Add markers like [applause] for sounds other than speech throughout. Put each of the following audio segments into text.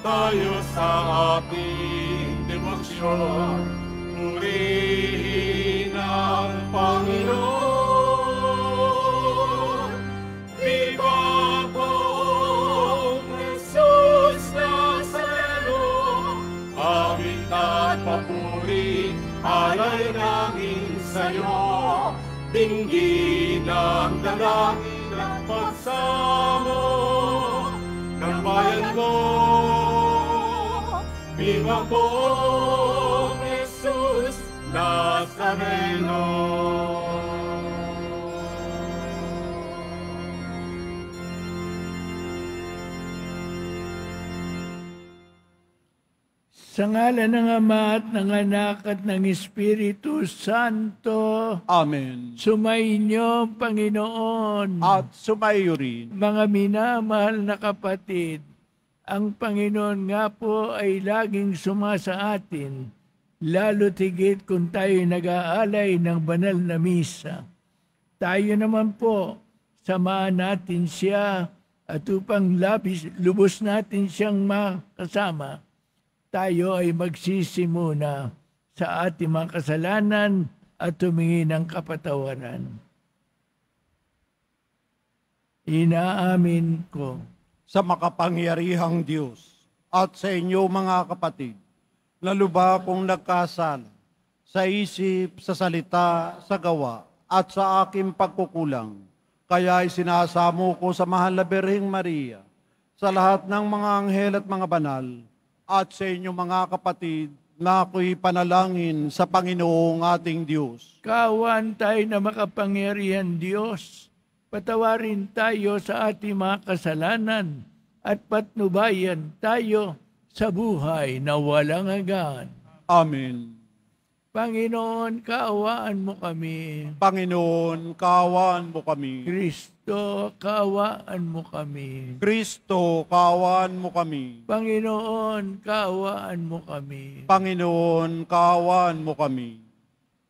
tayo sa ating devoksyon, Poong Jesus Nazareno. Sa ngalan ng Ama at ng Anak at ng Espiritu Santo, Amen. sumainyo, Panginoon. At sumayo rin. Mga minamahal na kapatid, ang Panginoon nga po ay laging sumasa atin, lalo tigit kung tayo nag-aalay ng banal na misa. Tayo naman po, samahan natin siya at upang labis, lubos natin siyang makasama, tayo ay magsisimuna sa ating mga kasalanan at tumingi ng kapatawaran. Inaamin ko sa makapangyarihang Diyos at sa inyo mga kapatid, na luba kong nagkasala sa isip, sa salita, sa gawa, at sa aking pagkukulang. Kaya isinasamo ko sa mahal na Berhing Maria, sa lahat ng mga anghel at mga banal, at sa inyo mga kapatid, na ako'y panalangin sa Panginoong ating Diyos. Kawan tayo na makapangyarihan Diyos. Patawarin tayo sa ating mga kasalanan at patnubayan tayo sa buhay na walang hanggan. Amen. Panginoon, kaawaan mo kami. Panginoon, kawan mo kami. Kristo, kaawaan mo kami. Kristo, kawan mo kami. Panginoon, kaawaan mo kami. Panginoon, kawan mo kami.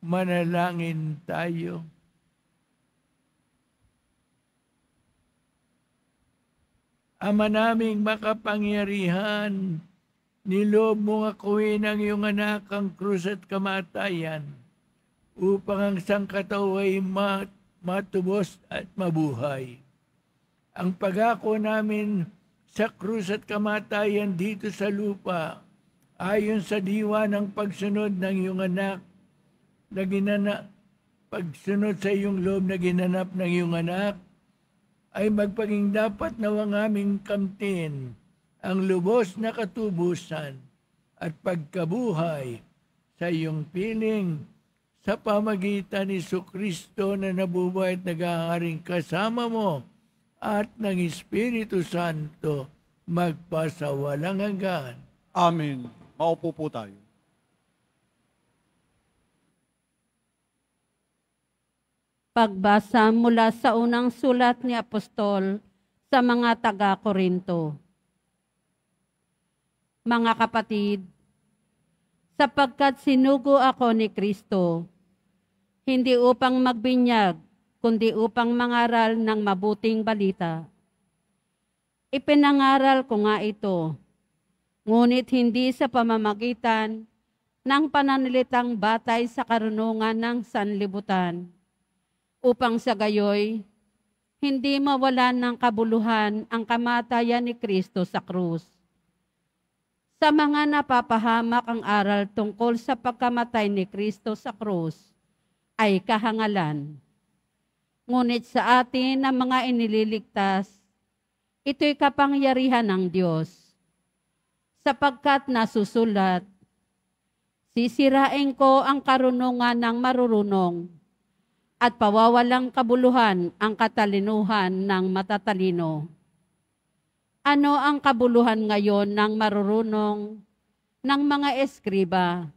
Manalangin tayo. Ama naming makapangyarihan, nilob mo akuin ang iyong anak ang krus at kamatayan upang ang sangkataw ay mat- matubos at mabuhay. Ang pagako namin sa krus at kamatayan dito sa lupa ayon sa diwa ng pagsunod ng iyong anak na ginana, pagsunod sa iyong loob na ginanap ng iyong anak, ay magpaging dapat na ang aming kamtin ang lubos na katubusan at pagkabuhay sa iyong piling sa pamagitan ni Kristo na nabubuhay at nag-aaring kasama mo at ng Espiritu Santo magpasawalang hanggan. Amen. Maupo po tayo. Pagbasa mula sa unang sulat ni Apostol sa mga taga-Korinto. Mga kapatid, sapagkat sinugo ako ni Kristo, hindi upang magbinyag, kundi upang mangaral ng mabuting balita. Ipinangaral ko nga ito, ngunit hindi sa pamamagitan ng pananalitang batay sa karunungan ng sanlibutan, upang sa gayoy, hindi mawalan ng kabuluhan ang kamatayan ni Kristo sa krus. Sa mga napapahamak ang aral tungkol sa pagkamatay ni Kristo sa krus ay kahangalan. Ngunit sa atin na mga inililigtas, ito'y kapangyarihan ng Diyos. sapagkat nasusulat, Sisirain ko ang karunungan ng marurunong at pawawalang kabuluhan ang katalinuhan ng matatalino. Ano ang kabuluhan ngayon ng marurunong ng mga eskriba,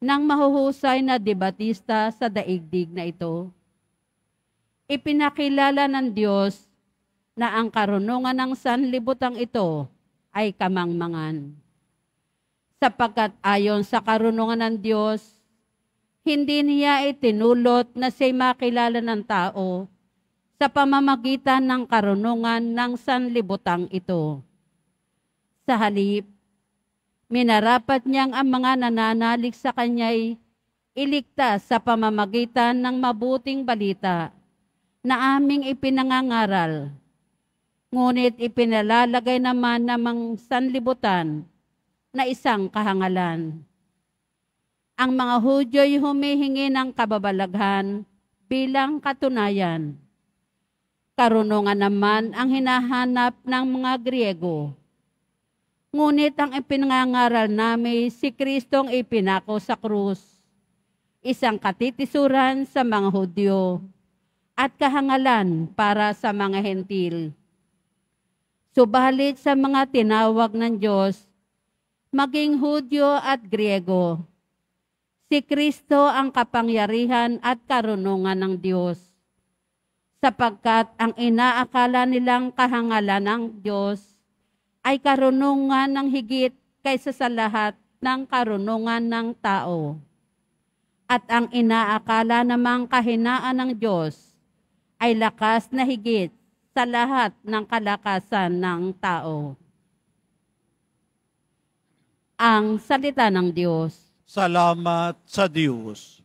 ng mahuhusay na debatista sa daigdig na ito? Ipinakilala ng Diyos na ang karunungan ng sanlibutang ito ay kamangmangan sapagkat ayon sa karunungan ng Diyos, hindi niya itinulot na siya'y makilala ng tao sa pamamagitan ng karunungan ng sanlibutang ito. Sa halip, minarapat niyang ang mga nananalig sa kanya'y iligtas sa pamamagitan ng mabuting balita na aming ipinangangaral. Ngunit ipinalalagay naman namang sanlibutan na isang kahangalan. Ang mga Hudyo'y humihingi ng kababalaghan bilang katunayan. Karunungan naman ang hinahanap ng mga Griego. Ngunit ang ipinangangaral namin si Kristong ipinako sa krus, isang katitisuran sa mga Hudyo at kahangalan para sa mga Hentil. Subalit sa mga tinawag ng Diyos, maging Hudyo at Griego. Si Kristo ang kapangyarihan at karunungan ng Diyos. Sapagkat ang inaakala nilang kahangalan ng Diyos ay karunungan ng higit kaysa sa lahat ng karunungan ng tao. At ang inaakala namang kahinaan ng Diyos ay lakas na higit sa lahat ng kalakasan ng tao ang salita ng Diyos. Salamat sa Diyos.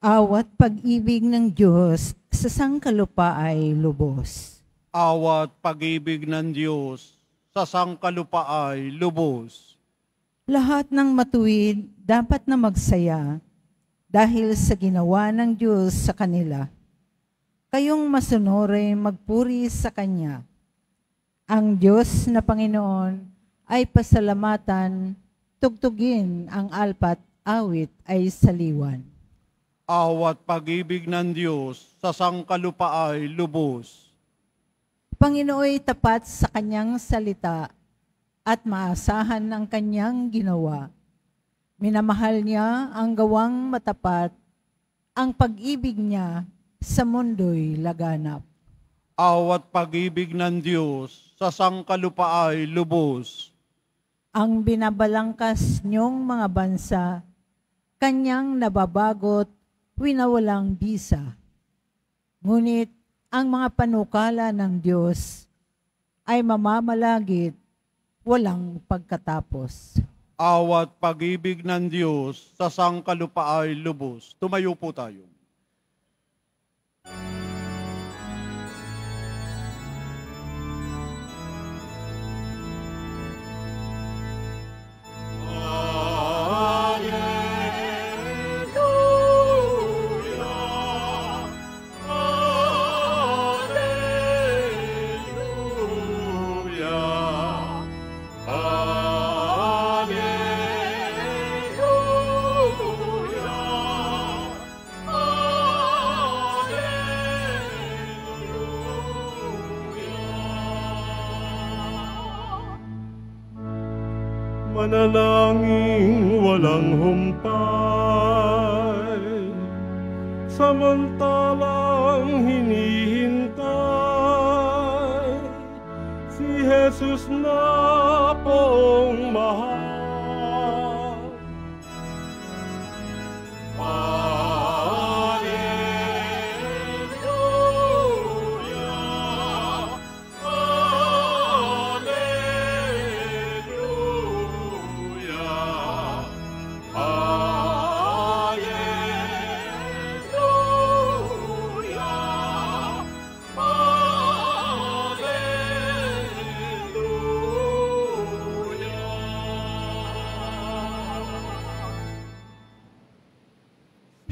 Awat pag-ibig ng Diyos sa sangkalupa ay lubos. Awat pag-ibig ng Diyos sa sangkalupa ay lubos. Lahat ng matuwid dapat na magsaya dahil sa ginawa ng Diyos sa kanila. Kayong masunore magpuri sa Kanya. Ang Diyos na Panginoon ay pasalamatan, tugtugin ang alpat awit ay saliwan. Awat pag-ibig ng Diyos sa sangkalupa ay lubos. Panginooy tapat sa kanyang salita at maasahan ng kanyang ginawa. Minamahal niya ang gawang matapat, ang pag-ibig niya sa mundo'y laganap. Awat pag-ibig ng Diyos sa sangkalupa ay lubos. Ang binabalangkas niyong mga bansa, kanyang nababagot, winawalang bisa. Ngunit ang mga panukala ng Diyos ay mamamalagit walang pagkatapos. Awat pag-ibig ng Diyos sa sangkalupa ay lubos. Tumayo po tayo. Manalangin walang humpay. Samantalang hinihintay si Jesus na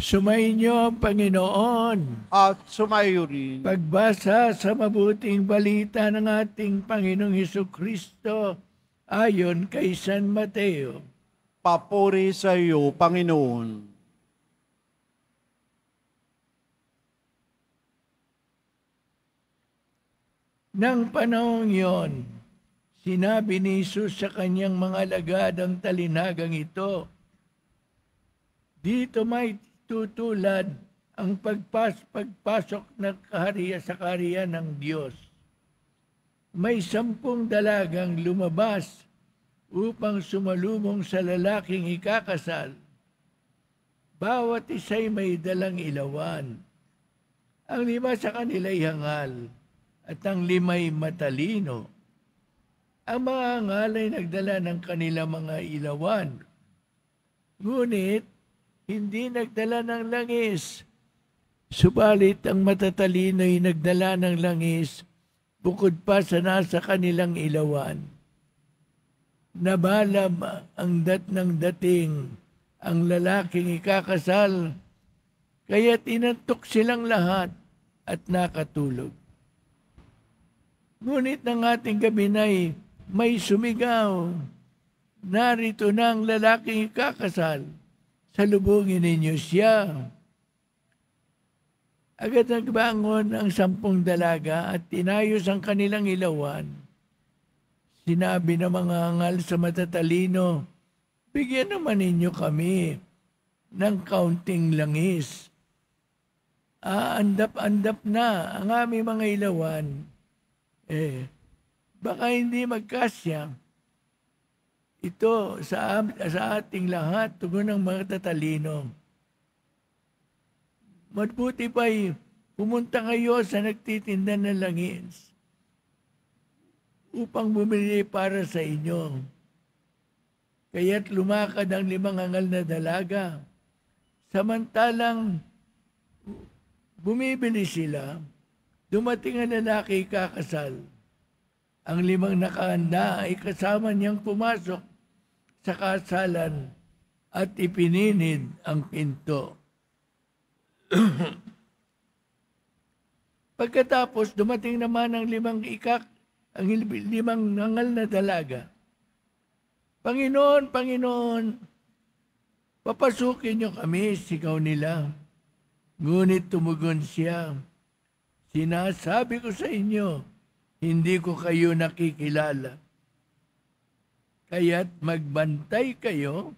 Sumainyo ang Panginoon. At sumayo rin. Pagbasa sa mabuting balita ng ating Panginoong Heso Kristo ayon kay San Mateo. Papuri sa iyo, Panginoon. Nang panahong yon, sinabi ni Jesus sa kanyang mga lagadang talinagang ito, Dito may tutulad ang pagpas pagpasok ng kahariya sa kaharian ng Diyos. May sampung dalagang lumabas upang sumalubong sa lalaking ikakasal. Bawat isa'y may dalang ilawan. Ang lima sa kanila'y hangal at ang limay matalino. Ang mga hangal ay nagdala ng kanilang mga ilawan. Ngunit, hindi nagdala ng langis. Subalit ang matatalino ay nagdala ng langis bukod pa sa nasa kanilang ilawan. Nabalam ang dat ng dating ang lalaking ikakasal, kaya tinantok silang lahat at nakatulog. Ngunit ng ating gabinay may sumigaw, narito na ang lalaking ikakasal salubungin ninyo siya. Agad nagbangon ang sampung dalaga at tinayos ang kanilang ilawan. Sinabi ng mga angal sa matatalino, bigyan naman ninyo kami ng kaunting langis. Aandap-andap na ang aming mga ilawan. Eh, baka hindi magkasya ito sa, sa ating lahat, tugon ng mga tatalino. Mabuti pa'y pumunta kayo sa nagtitinda ng langis upang bumili para sa inyo. Kaya't lumakad ang limang angal na dalaga. Samantalang bumibili sila, dumating ang lalaki kakasal. Ang limang nakahanda ay kasama niyang pumasok sa kasalan at ipininid ang pinto. [clears throat] Pagkatapos, dumating naman ang limang ikak, ang limang nangal na dalaga. Panginoon, Panginoon, papasukin niyo kami, sigaw nila. Ngunit tumugon siya, sinasabi ko sa inyo, hindi ko kayo nakikilala. Kaya't magbantay kayo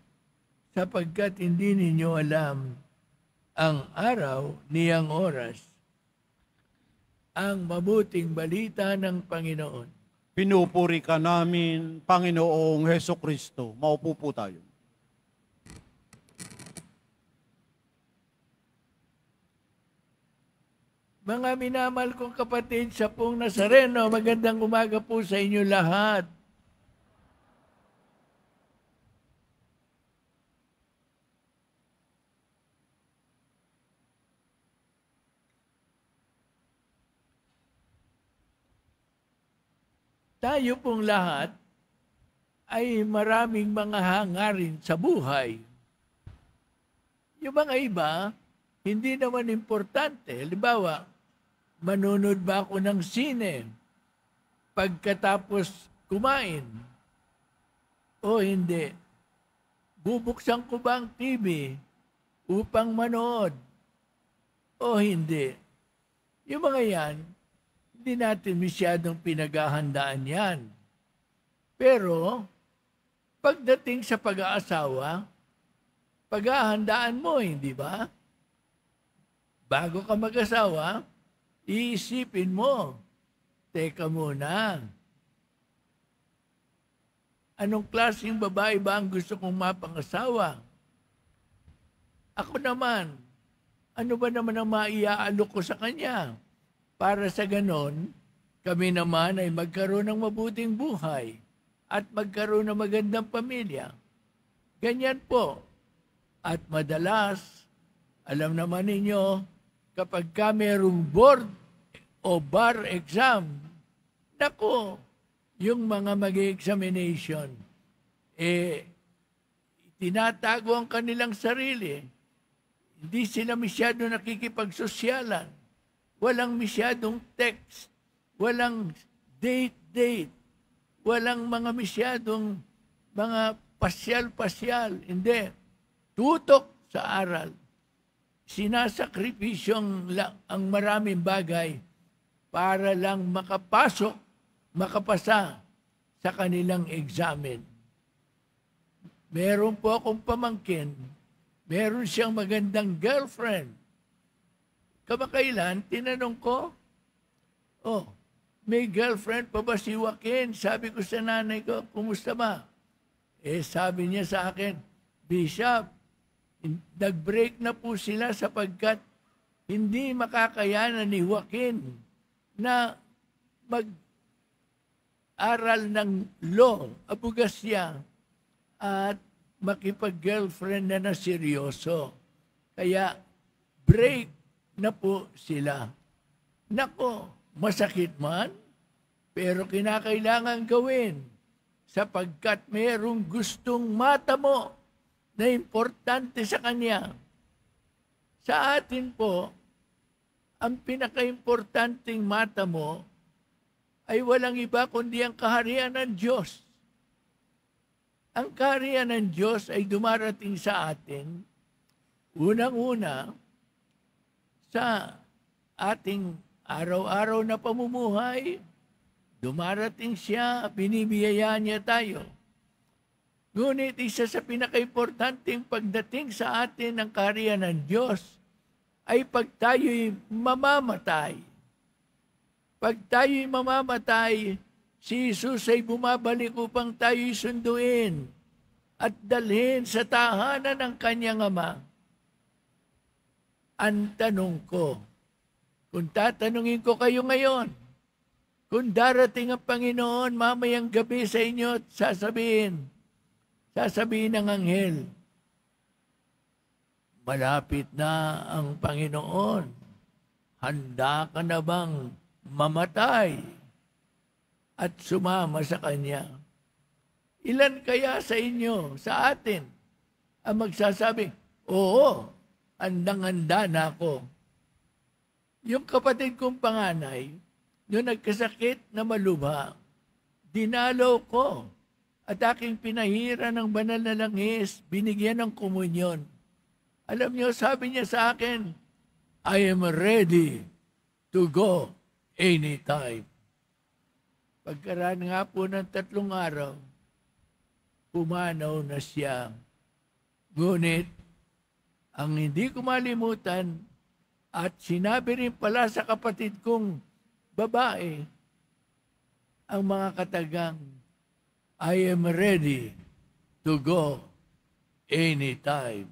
sapagkat hindi ninyo alam ang araw niyang oras. Ang mabuting balita ng Panginoon. Pinupuri ka namin, Panginoong Heso Kristo. Maupo po tayo. Mga minamal kong kapatid sa pong Nazareno, magandang umaga po sa inyo lahat. Tayo pong lahat ay maraming mga hangarin sa buhay. Yung mga iba, hindi naman importante. Halimbawa, manunod ba ako ng sine pagkatapos kumain? O hindi? Bubuksan ko ba ang TV upang manood? O hindi? Yung mga yan, hindi natin masyadong pinaghahandaan yan. Pero, pagdating sa pag-aasawa, paghahandaan mo, hindi ba? Bago ka mag-asawa, iisipin mo, teka muna, anong klaseng babae ba ang gusto kong mapangasawa? Ako naman, ano ba naman ang maiaalok ko sa kanya? Para sa ganon, kami naman ay magkaroon ng mabuting buhay at magkaroon ng magandang pamilya. Ganyan po. At madalas, alam naman ninyo, kapag ka mayroong board o bar exam, nako, yung mga mag-examination, eh, tinatago ang kanilang sarili. Hindi sila masyado nakikipagsosyalan. Walang masyadong text. Walang date-date. Walang mga masyadong mga pasyal-pasyal. Hindi. Tutok sa aral. Sinasakripisyong la- ang maraming bagay para lang makapasok, makapasa sa kanilang examen. Meron po akong pamangkin, meron siyang magandang girlfriend. Kamakailan, tinanong ko, oh, may girlfriend pa ba si Joaquin? Sabi ko sa nanay ko, kumusta ba? Eh, sabi niya sa akin, Bishop, nag-break na po sila sapagkat hindi makakayanan ni Joaquin na mag aral ng law, abugasya, at makipag-girlfriend na na seryoso. Kaya break na po sila. Nako, masakit man, pero kinakailangan gawin sapagkat mayroong gustong mata mo na importante sa kanya. Sa atin po, ang pinaka-importanting mata mo ay walang iba kundi ang kaharian ng Diyos. Ang kaharian ng Diyos ay dumarating sa atin, unang-una, sa ating araw-araw na pamumuhay, dumarating siya, binibiyayaan niya tayo. Ngunit isa sa pinaka-importanting pagdating sa atin ng kaharian ng Diyos ay pag tayo'y mamamatay. Pag tayo'y mamamatay, si Jesus ay bumabalik upang tayo'y sunduin at dalhin sa tahanan ng kanyang ama. Ang tanong ko, kung tatanungin ko kayo ngayon, kung darating ang Panginoon mamayang gabi sa inyo at sasabihin, sasabihin ng anghel, malapit na ang Panginoon. Handa ka na bang mamatay at sumama sa Kanya? Ilan kaya sa inyo, sa atin, ang magsasabi, Oo, andang-anda na ako. Yung kapatid kong panganay, nung nagkasakit na malubha, dinalo ko at aking pinahira ng banal na langis, binigyan ng komunyon. Alam niyo, sabi niya sa akin, I am ready to go anytime. Pagkaraan nga po ng tatlong araw, pumanaw na siya. Ngunit, ang hindi ko malimutan at sinabi rin pala sa kapatid kong babae, ang mga katagang, I am ready to go anytime.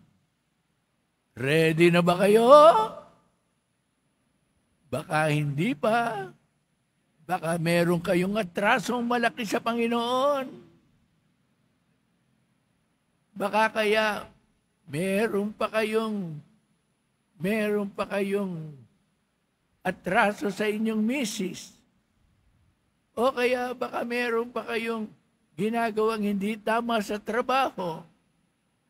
Ready na ba kayo? Baka hindi pa. Baka meron kayong atrasong malaki sa Panginoon. Baka kaya meron pa kayong meron pa kayong atraso sa inyong misis. O kaya baka meron pa kayong ginagawang hindi tama sa trabaho.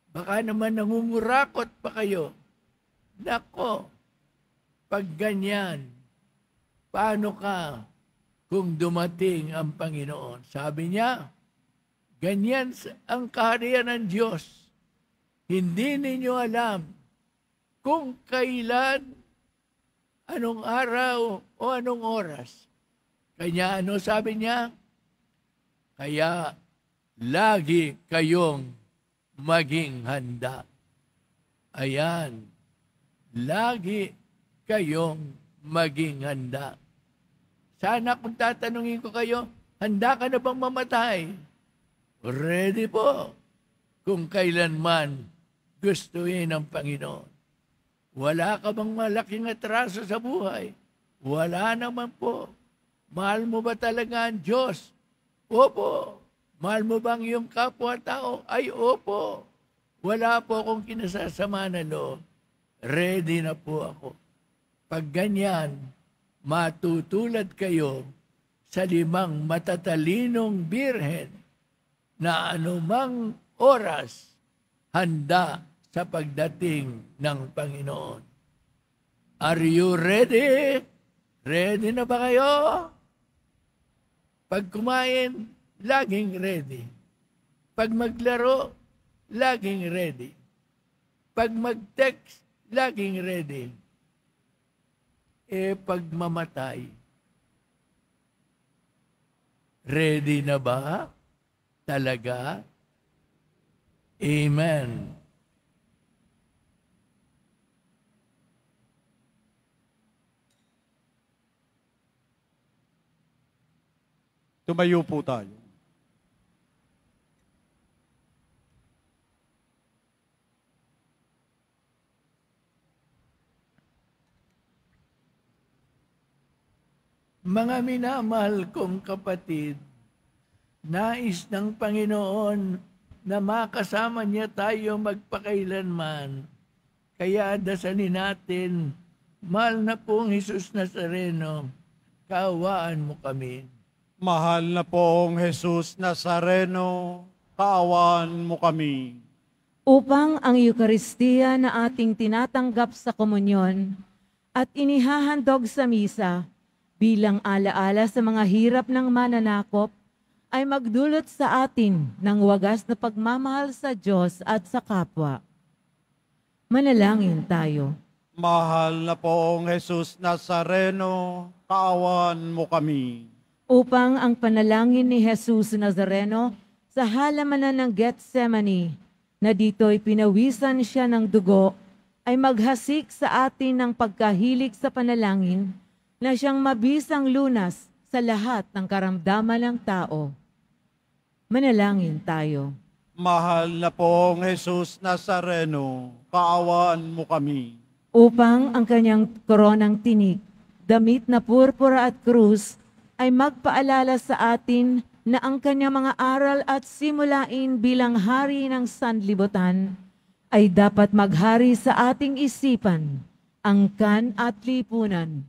Baka naman nangungurakot pa kayo. Nako, pag ganyan, paano ka kung dumating ang Panginoon? Sabi niya, ganyan ang kaharian ng Diyos. Hindi ninyo alam kung kailan, anong araw o anong oras. Kanya ano sabi niya? Kaya lagi kayong maging handa. Ayan, lagi kayong maging handa. Sana kung tatanungin ko kayo, handa ka na bang mamatay? Ready po. Kung kailanman gustuin ng Panginoon. Wala ka bang malaking atraso sa buhay? Wala naman po. Mahal mo ba talaga ang Diyos? Opo. Mahal mo bang iyong kapwa-tao? Ay, opo. Wala po akong kinasasama na loob. Ready na po ako. Pag ganyan, matutulad kayo sa limang matatalinong birhen na anumang oras handa sa pagdating ng Panginoon. Are you ready? Ready na ba kayo? Pag kumain, laging ready. Pag maglaro, laging ready. Pag mag-text, laging ready. Eh, pag mamatay, ready na ba? Talaga? Amen. Tumayo po tayo. Mga minamahal kong kapatid, nais ng Panginoon na makasama niya tayo magpakailanman. Kaya dasalin natin, mahal na pong Jesus Nazareno, kaawaan mo kami. Mahal na pong Jesus Nazareno, kaawan mo kami. upang ang Eukaristiya na ating tinatanggap sa komunyon at inihahandog sa misa bilang alaala sa mga hirap ng mananakop ay magdulot sa atin ng wagas na pagmamahal sa Diyos at sa kapwa. Manalangin tayo. Mahal na pong Jesus Nazareno, kaawan mo kami. Upang ang panalangin ni Jesus Nazareno sa halamanan ng Gethsemane, na dito'y pinawisan siya ng dugo, ay maghasik sa atin ng pagkahilig sa panalangin na siyang mabisang lunas sa lahat ng karamdaman ng tao. Manalangin tayo. Mahal na pong Jesus Nazareno, kaawan mo kami. upang ang kanyang koronang tinik, damit na purpura at krus, ay magpaalala sa atin na ang kanyang mga aral at simulain bilang hari ng sanlibutan ay dapat maghari sa ating isipan, angkan at lipunan.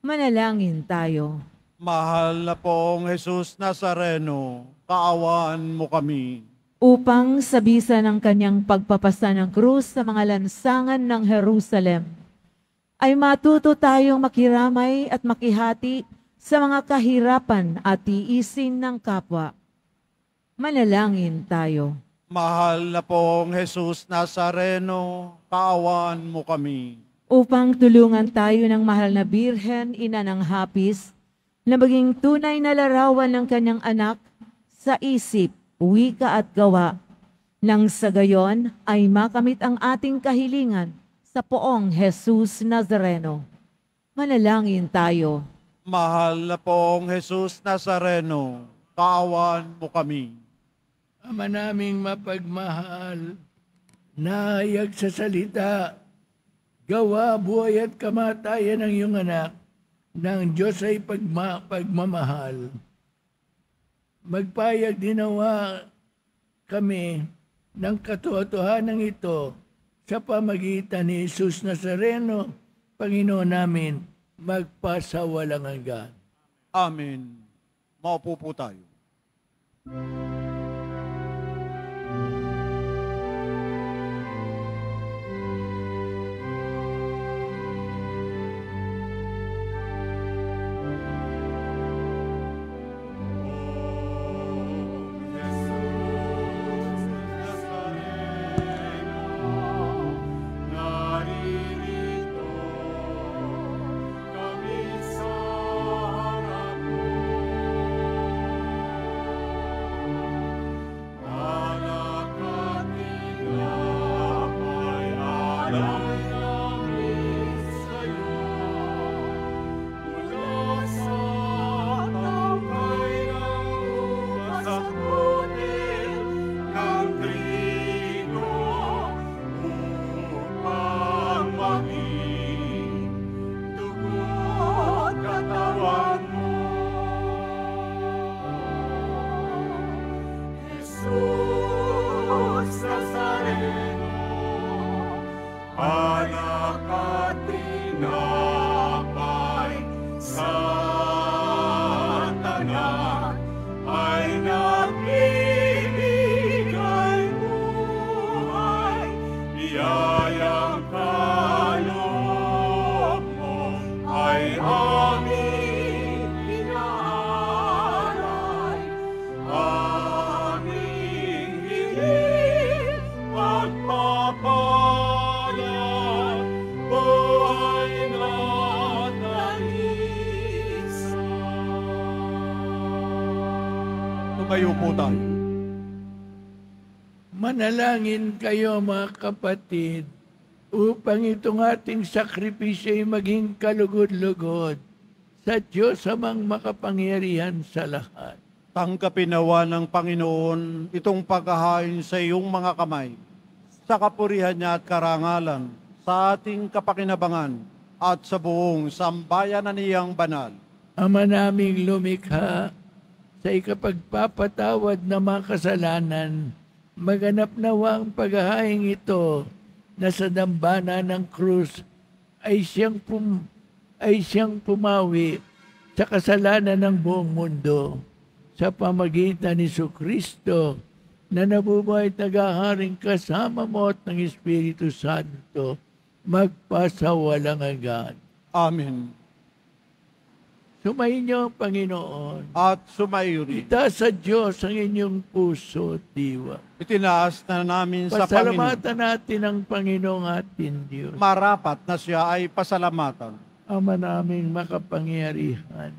Manalangin tayo. Mahal na pong Jesus Nazareno, kaawan mo kami. upang sa bisa ng kanyang pagpapasa ng krus sa mga lansangan ng Jerusalem, ay matuto tayong makiramay at makihati sa mga kahirapan at tiisin ng kapwa. Manalangin tayo. Mahal na pong Jesus Nazareno, kaawan mo kami. upang tulungan tayo ng mahal na Birhen, ina ng hapis, na maging tunay na larawan ng kanyang anak sa isip, wika at gawa, nang sa gayon ay makamit ang ating kahilingan sa poong Jesus Nazareno. Manalangin tayo. Mahal na pong Jesus Nazareno, kaawan mo kami. Ama naming mapagmahal, nahayag sa salita, gawa, buhay at kamatayan ng iyong anak, ng Diyos ay pagma, pagmamahal. Magpayag dinawa kami ng katotohanan ito sa pamagitan ni Jesus Nazareno, Panginoon namin, magpasawalang hanggan. Amen. Maupo po tayo. Ay nagbibigay buhay Manalangin kayo mga kapatid upang itong ating sakripisyo ay maging kalugod-lugod sa Diyos amang makapangyarihan sa lahat. Tanggapin nawa ng Panginoon itong paghahain sa iyong mga kamay, sa kapurihan niya at karangalan, sa ating kapakinabangan, at sa buong sambayan na niyang banal. Ama naming lumikha sa ikapagpapatawad na mga kasalanan, maganap nawa ang paghahaing ito na sa dambana ng krus ay siyang pum, ay siyang pumawi sa kasalanan ng buong mundo sa pamagitan ni Kristo na nabubuhay at nagaharing kasama mo at ng Espiritu Santo magpasawalang hanggan. Amen. Sumayin ang Panginoon. At sumayo rin. Itaas sa Diyos ang inyong puso at diwa. Itinaas na namin sa Panginoon. Pasalamatan natin ang Panginoong ating Diyos. Marapat na siya ay pasalamatan. Ama naming makapangyarihan.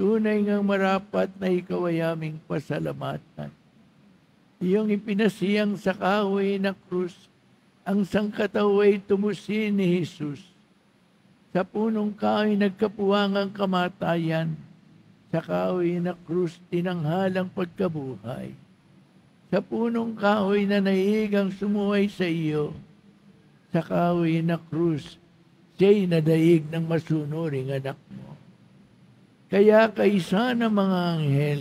Tunay ngang marapat na ikaw ay aming pasalamatan. Iyong ipinasiyang sa kahoy na krus, ang sangkataway tumusin ni Jesus. Sa punong kahoy nagkapuwangang kamatayan, sa kahoy na krus tinanghalang pagkabuhay. Sa punong kahoy na naiigang sumuhay sa iyo, sa kahoy na krus, siya'y nadaig ng masunuring anak mo. Kaya kaisa ng mga anghel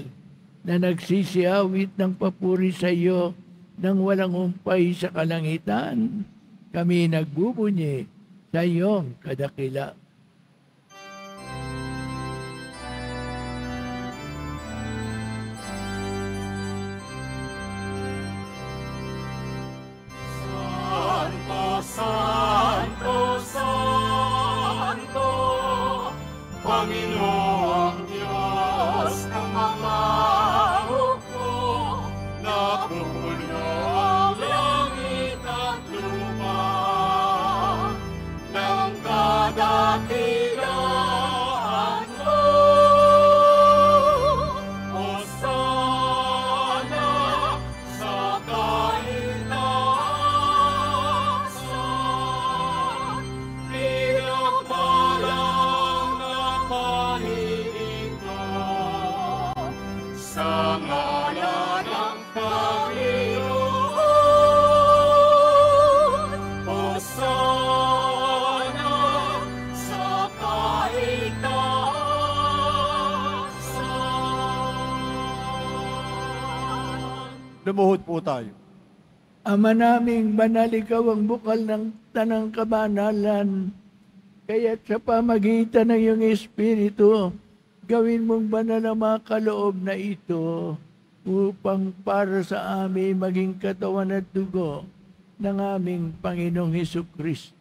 na nagsisiawit ng papuri sa iyo nang walang umpay sa kalangitan, kami nagbubunyi sa iyong kadakila. Ama naming banal ang bukal ng tanang kabanalan. Kaya sa pamagitan ng iyong Espiritu, gawin mong banal ang mga kaloob na ito upang para sa amin maging katawan at dugo ng aming Panginoong Heso Kristo.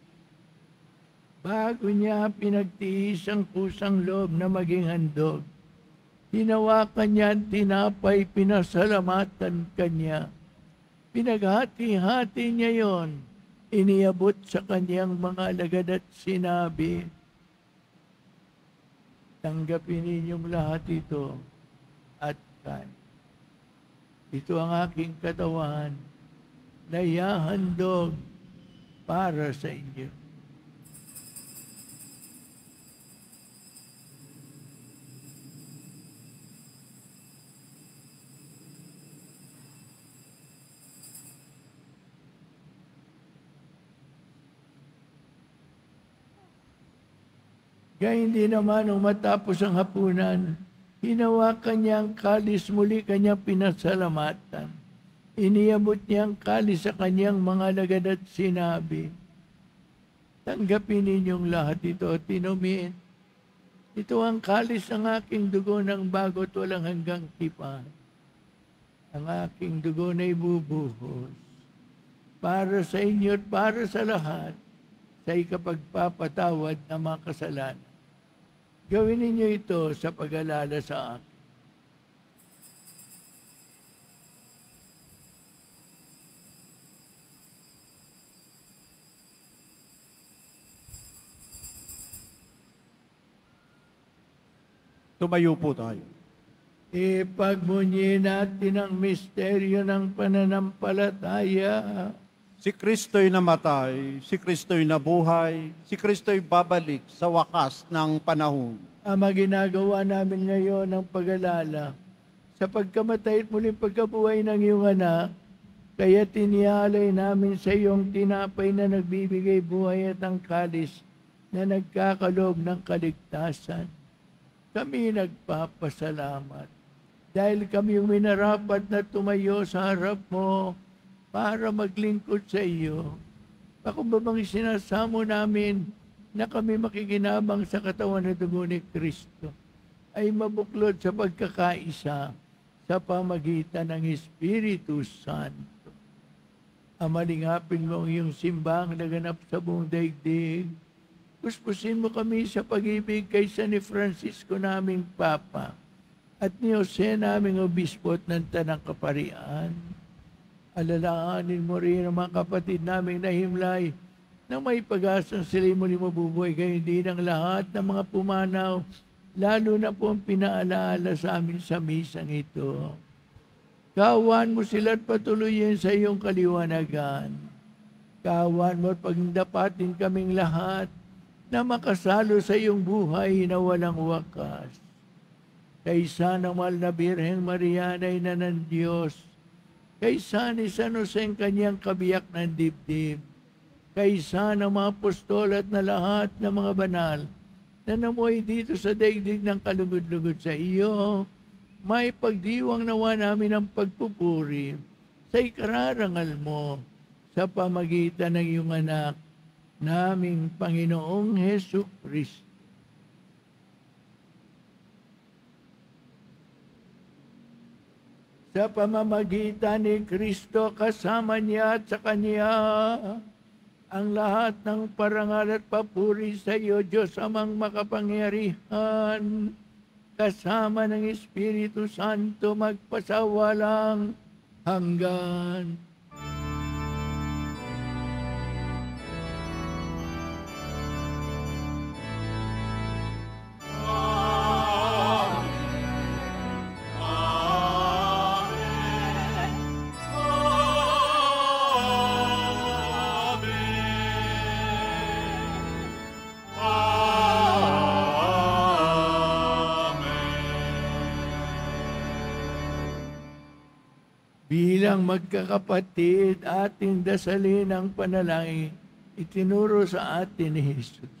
Bago niya pinagtiis ang pusang loob na maging handog, hinawakan niya ang tinapay, pinasalamatan kanya. Pinaghati-hati niya yon, iniabot sa kanyang mga alagad at sinabi, Tanggapin ninyong lahat ito at kan. Ito ang aking katawan na ihahandog para sa inyo. Kaya hindi naman nung matapos ang hapunan, hinawakan niya ang kalis muli kanyang pinasalamatan. Iniabot niya ang kalis sa kanyang mga lagad at sinabi, Tanggapin ninyong lahat ito at tinumiin. Ito ang kalis ng aking dugo ng bago't walang hanggang tipan. Ang aking dugo na ibubuhos para sa inyo at para sa lahat sa ikapagpapatawad ng mga kasalanan. Gawin ninyo ito sa pag-alala sa akin. Tumayo po tayo. Ipagbunyi natin ang misteryo ng pananampalataya. Si Kristo'y namatay, si Kristo'y nabuhay, si Kristo'y babalik sa wakas ng panahon. Ama, ginagawa namin ngayon ng pag-alala sa pagkamatay at muling pagkabuhay ng iyong anak, kaya tinialay namin sa iyong tinapay na nagbibigay buhay at ang kalis na nagkakalog ng kaligtasan. Kami nagpapasalamat dahil kami minarapat na tumayo sa harap mo para maglingkod sa iyo. Ako ba bang sinasamo namin na kami makikinabang sa katawan na dugo ni Kristo ay mabuklod sa pagkakaisa sa pamagitan ng Espiritu Santo. Amalingapin mo ang iyong simbang naganap sa buong daigdig. Puspusin mo kami sa pag-ibig kay San ni Francisco naming Papa at ni Jose naming Obispo at ng Tanang Kaparian. Alalaanin mo rin ang mga kapatid naming nahimlay na may pag-asang sila'y muli mabubuhay kayo din ang lahat ng mga pumanaw lalo na po ang pinaalaala sa amin sa misang ito. Kawan mo sila at patuloyin sa iyong kaliwanagan. Kawan mo at pagdapatin kaming lahat na makasalo sa iyong buhay na walang wakas. Kaysa ng mahal na Birheng Maria na ina ng Diyos, kaysa ni San Jose ang kanyang kabiyak ng dibdib, kaysa ng mga apostol at na lahat ng mga banal, na namuhay dito sa daigdig ng kalugod-lugod sa iyo, may pagdiwang nawa namin ang pagpupuri sa ikararangal mo sa pamagitan ng iyong anak, naming Panginoong Heso Kristo. Sa pamamagitan ni Kristo kasama niya at sa Kanya, ang lahat ng parangal at papuri sa iyo, Diyos amang makapangyarihan, kasama ng Espiritu Santo magpasawalang hanggan. Bilang magkakapatid, ating dasalin ang panalangin itinuro sa atin ni Jesus.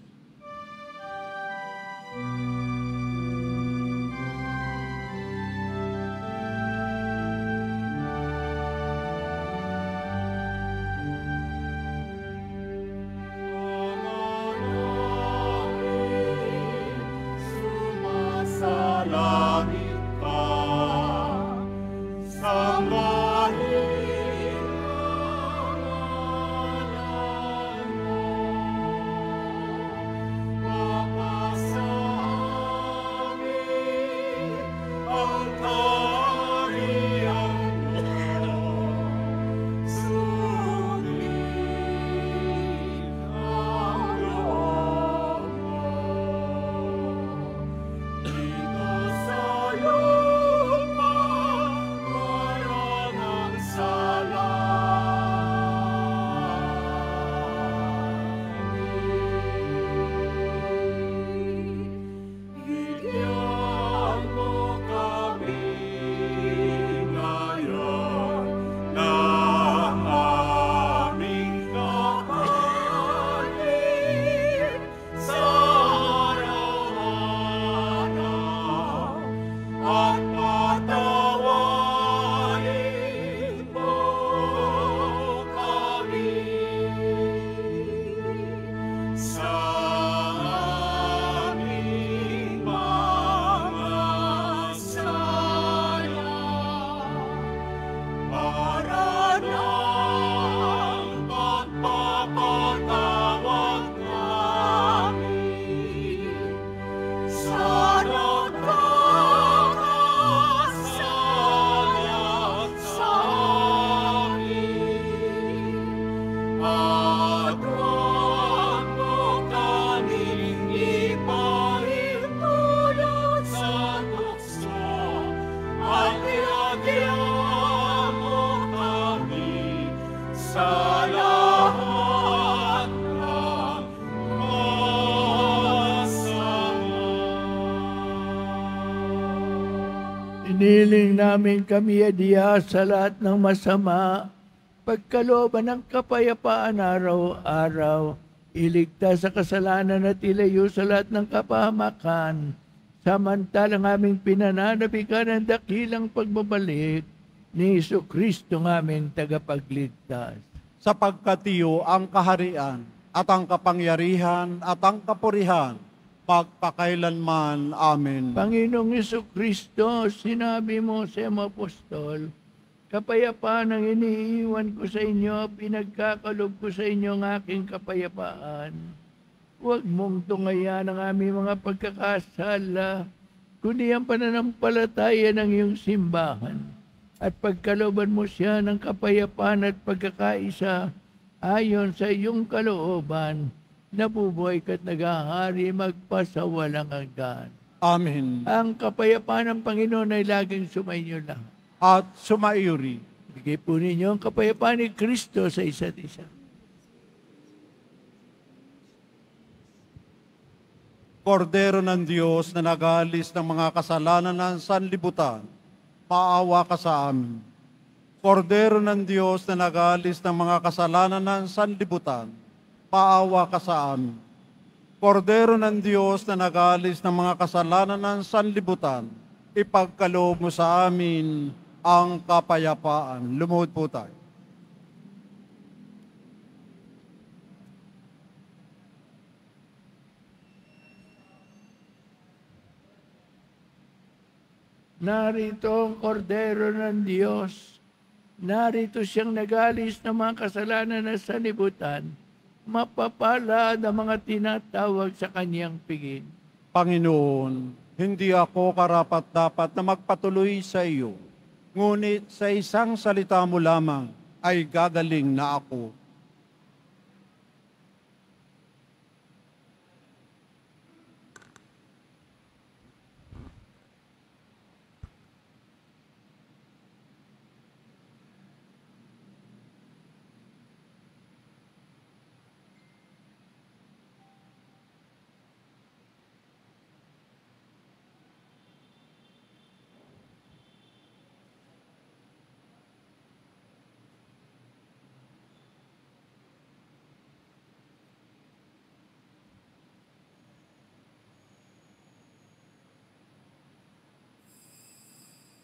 Namin kami adiya sa lahat ng masama, pagkalooban ng kapayapaan araw-araw, iligtas sa kasalanan at ilayo sa lahat ng kapahamakan, samantalang aming pinananabikan ang dakilang pagbabalik ni Iso Kristo ng aming tagapagligtas. sapagkat iyo ang kaharian at ang kapangyarihan at ang kapurihan magpakailanman. Amen. Panginoong Iso Kristo, sinabi mo sa mga apostol, kapayapaan ang iniiwan ko sa inyo, pinagkakalob ko sa inyo ang aking kapayapaan. Huwag mong tungayan ang aming mga pagkakasala, kundi ang pananampalataya ng iyong simbahan. At pagkaloban mo siya ng kapayapaan at pagkakaisa ayon sa iyong kalooban, nabubuhay ka't naghahari magpasawalang hanggan. Amen. Ang kapayapaan ng Panginoon ay laging sumainyo lang. At sumaiyuri. Bigay po ninyo ang kapayapaan ni Kristo sa isa't isa. Kordero ng Diyos na nagalis ng mga kasalanan ng sanlibutan, maawa ka sa amin. Kordero ng Diyos na nagalis ng mga kasalanan ng sanlibutan, maawa ka sa amin. Kordero ng Diyos na nagalis ng mga kasalanan ng sanlibutan, ipagkaloob mo sa amin ang kapayapaan. Lumuhod po tayo. Narito ang kordero ng Diyos. Narito siyang nagalis ng mga kasalanan na sanibutan. Mapapalad ang mga tinatawag sa kanyang piging. Panginoon, hindi ako karapat dapat na magpatuloy sa iyo. Ngunit sa isang salita mo lamang ay gagaling na ako.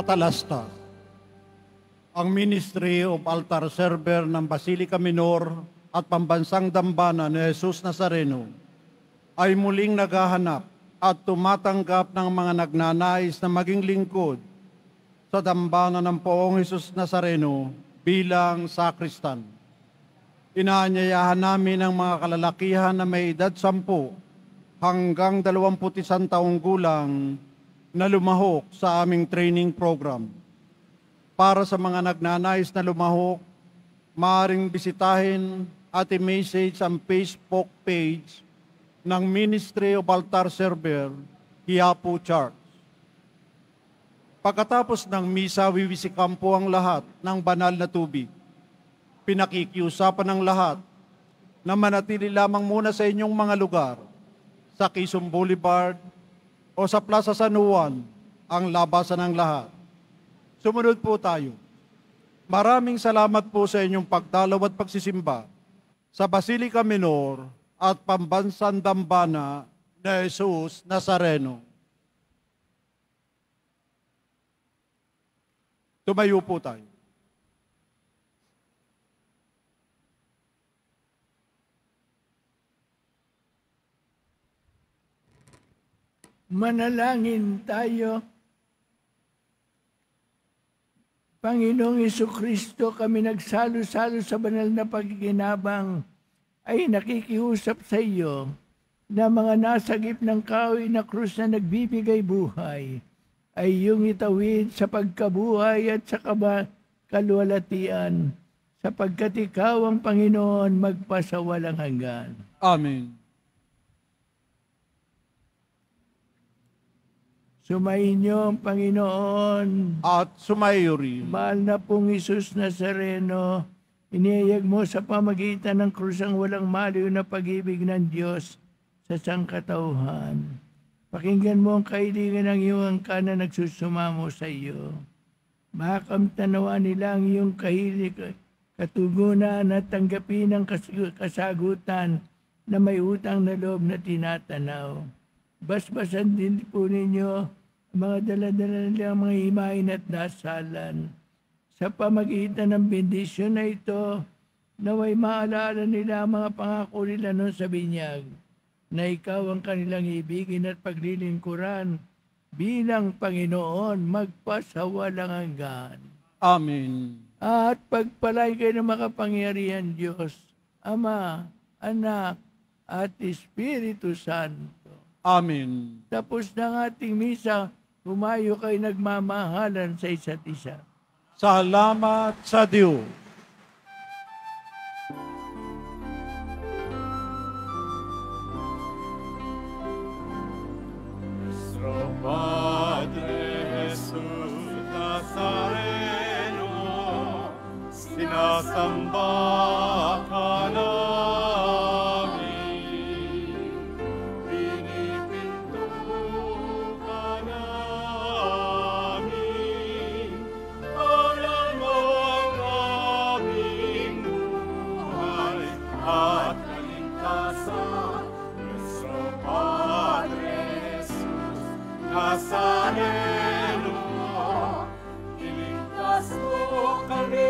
Katalasta. Ang Ministry of Altar Server ng Basilica Minor at Pambansang Dambana ni Jesus Nazareno ay muling naghahanap at tumatanggap ng mga nagnanais na maging lingkod sa dambana ng Poong Jesus Nazareno bilang sakristan. Inaanyayahan namin ang mga kalalakihan na may edad 10 hanggang 21 taong gulang na lumahok sa aming training program. Para sa mga nagnanais na lumahok, maaaring bisitahin at i-message ang Facebook page ng Ministry of Altar Server, Quiapo Church. Pagkatapos ng misa, wiwisikan po ang lahat ng banal na tubig. Pinakikiusapan ng lahat na manatili lamang muna sa inyong mga lugar sa Quezon Boulevard o sa Plaza San Juan ang labasan ng lahat. Sumunod po tayo. Maraming salamat po sa inyong pagdalaw at pagsisimba sa Basilica Minor at Pambansang Dambana na Jesus Nazareno. Tumayo po tayo. Manalangin tayo. Panginoong Kristo, kami nagsalo-salo sa banal na pagkikinabang ay nakikiusap sa iyo na mga nasagip ng kahoy na krus na nagbibigay buhay ay iyong itawid sa pagkabuhay at sa kaluwalhatian sapagkat ikaw ang Panginoon magpasawalang hanggan. Amen. Sumainyo ang Panginoon. At sumayo rin. Mahal na pong Isus Nazareno, iniyayag mo sa pamagitan ng krus ang walang maliw na pag-ibig ng Diyos sa sangkatauhan. Pakinggan mo ang kailangan ng iyong angka na nagsusumamo sa iyo. Makamtanawa nila ang iyong kahilig, katugunan at tanggapin ang kas- kasagutan na may utang na loob na tinatanaw. Basbasan din po ninyo mga daladala nilang mga himayin at dasalan. Sa pamagitan ng bendisyon na ito, naway maalala nila ang mga pangako nila noon sa binyag, na ikaw ang kanilang ibigin at paglilingkuran bilang Panginoon magpasawalang hanggan. Amen. At pagpalay kayo ng makapangyarihan Diyos, Ama, Anak, at Espiritu Santo. Amen. Tapos ng ating misa, humayo kayo nagmamahalan sa isa't isa. Salamat sa Diyos. Padre Jesús Nazareno, sinasamba Nazareno, iligtas mo kami